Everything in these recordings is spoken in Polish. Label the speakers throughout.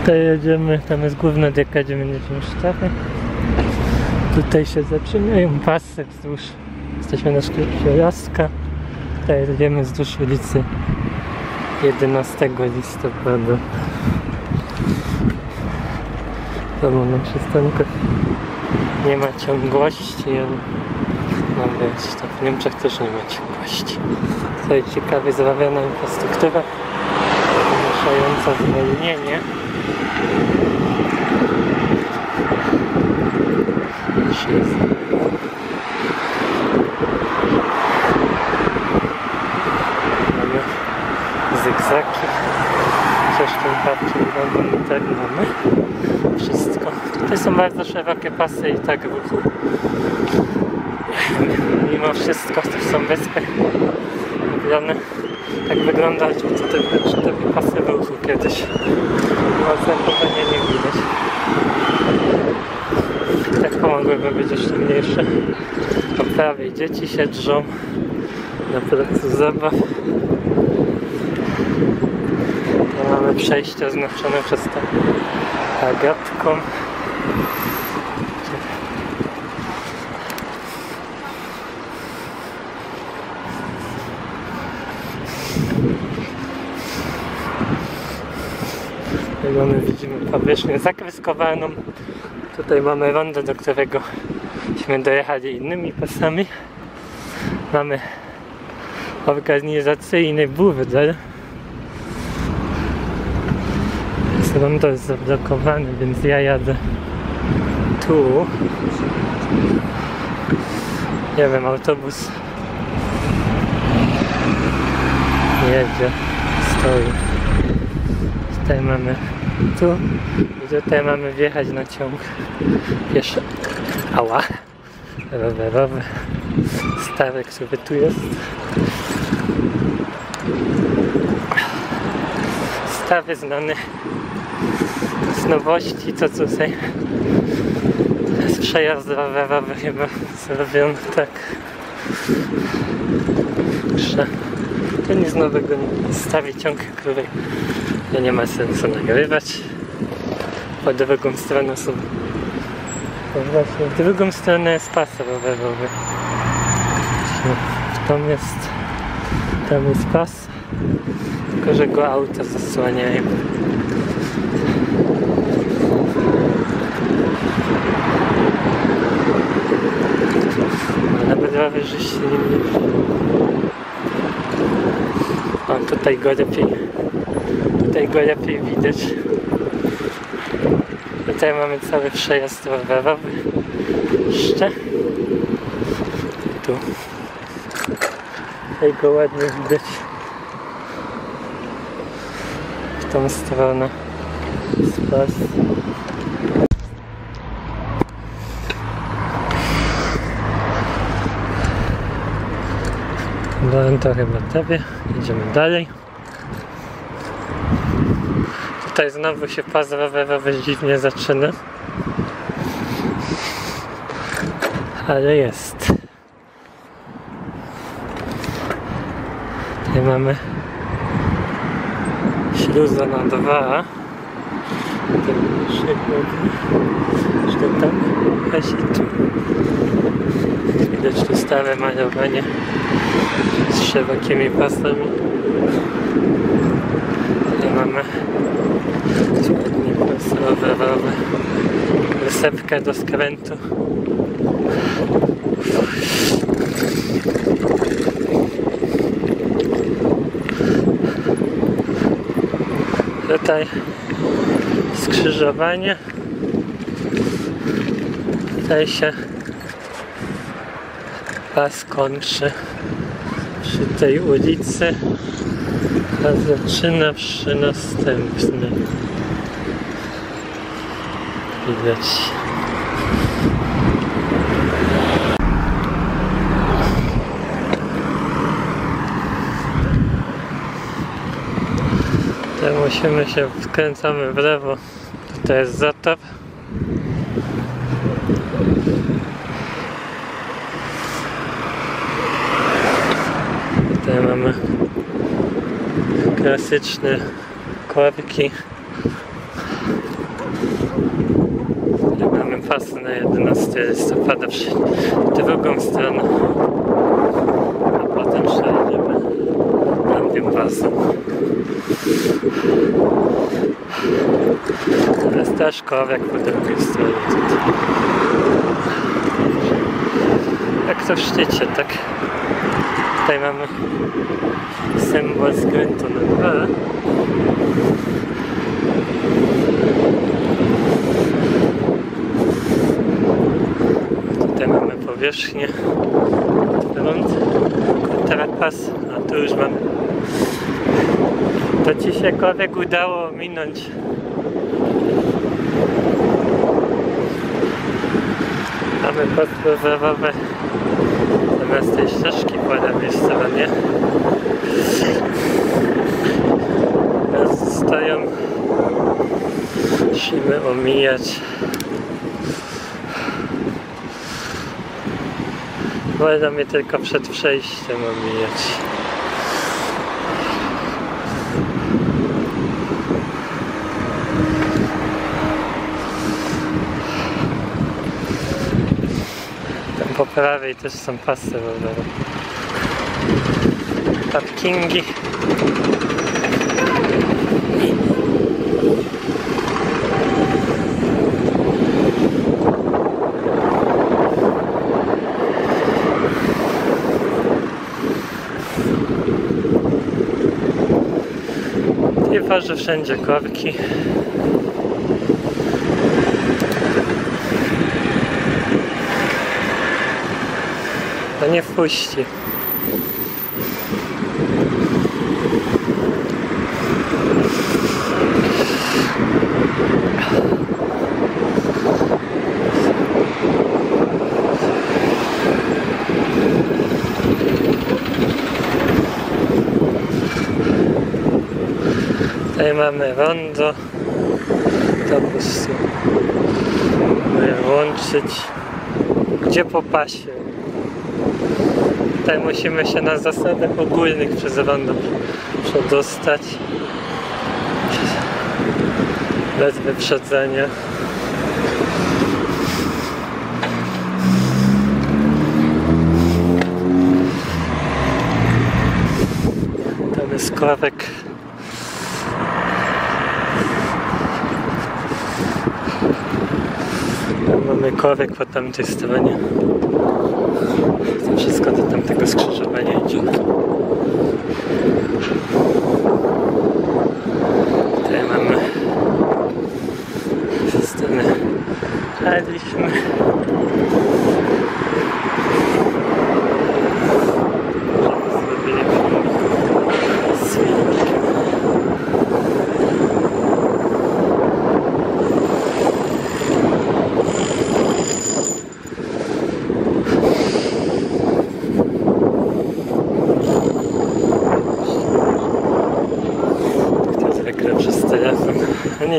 Speaker 1: Tutaj jedziemy, tam jest główna DK 94. Tutaj się zaczynają pasy wzdłuż. Jesteśmy na sklepie Jaska. Tutaj jedziemy wzdłuż ulicy 11 listopada. To mamy przystankę. Nie ma ciągłości, ale no wiesz, to w Niemczech też nie ma ciągłości. Tutaj ciekawie zbawiona infrastruktura zmuszająca zwolnienie. Zygzaki. Ten parking London tak mamy. Wszystko. Tutaj są bardzo szerokie pasy i tak ruchu. Mimo wszystko to są wyspy robione. Tak wygląda, że to te cztery pasy ruchu kiedyś. Ocentowanie nie widać. Tak pomogłyby być jeszcze mniejsze. Po prawej dzieci się drzą na placu zabaw. Tu mamy przejście oznaczone przez tę agatką. Mamy, widzimy powierzchnię zakryskowaną. Tutaj mamy rondo, do któregośmy dojechali innymi pasami. Mamy organizacyjny burdel. Rondo jest zablokowane, więc ja jadę tu. Nie wiem, autobus jedzie, stoi. Tutaj mamy tu i tutaj mamy wjechać na ciąg pieszy. Ała! Rowerowy. Stary, który tu jest. Stary znany z nowości, co tutaj z przejazd rowerowy chyba zrobiony tak. Że to nic nowego stawi ciąg, który no nie ma sensu nagrywać. Po drugą stronę są właśnie w drugą stronę jest pas rowerowy. Tam jest tam jest pas, tylko że go auta zasłaniają. Nawet rowerzyści nie O, tutaj go lepiej tutaj go lepiej widać. Tutaj mamy cały przejazd rowerowy. Jeszcze. Tu. Tutaj go ładnie widać. W tą stronę. Spas. No to chyba tobie. Idziemy dalej. Tutaj znowu się pas rowerowy dziwnie zaczyna. Ale jest. Tutaj mamy śluzę na dwa. Że tam jakaś i tu. Widać tu stare malowanie z szerokimi pasami. Tutaj mamy pas rowerowy. Wysepkę do skrętu. Tutaj skrzyżowanie. Tutaj się pas kończy przy tej ulicy, a zaczyna przy następnej. Widać. Tutaj musimy się wkręcamy w lewo. Tutaj jest zatop. klasyczne korki. Mamy pasy na 11 listopada w drugą stronę, a potem przejdziemy tamtym pasem. Teraz też korek po drugiej stronie. Jak to w szczycie, tak? Tutaj mamy symbol skrętu na dwa. Tutaj mamy powierzchnię grunt, tarapas, a tu już mamy to ci się kowek udało minąć mamy podpływowe zamiast tej ścieżki lewej stronie Teraz stoją musimy omijać. Wolno mnie tylko przed przejściem omijać. Prawej też są pasy rowerowe. Parkingi. I waży wszędzie korki. To nie wpuści. Tutaj mamy rondo. To po prostu mamy łączyć gdzie po pasie. Tutaj musimy się na zasadach ogólnych przez rondo przedostać. Bez wyprzedzenia. Tam jest korek. Tam mamy korek po tamtej stronie. To wszystko do tamtego skrzyżowania idzie. Tutaj mamy systemy. Jadliśmy.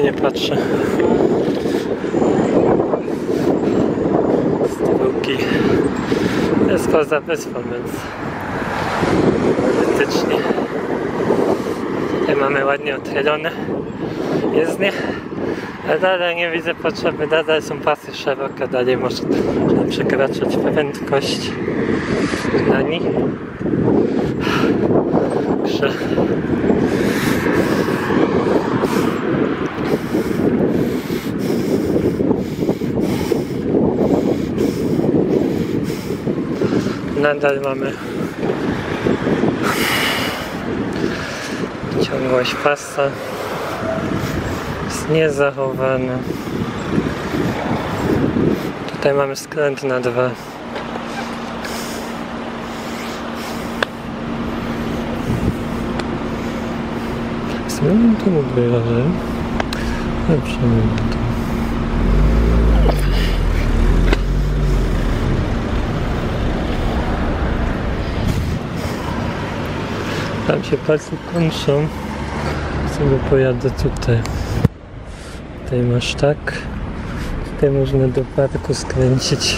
Speaker 1: Nie, patrzę. Strółki. Jest poza wyspą, więc teoretycznie. Tutaj mamy ładnie otrylone jezdnie. Ale dalej nie widzę potrzeby, nadal są pasy szerokie, dalej można przekraczać prędkość na nich. Nadal mamy ciągłość pasa jest niezachowana tutaj mamy skręt na dwa Zmieniam to wyrażę. Lepsze to. Tam się palce kończą. Sobie pojadę tutaj. Tutaj masz tak. Tutaj można do parku skręcić.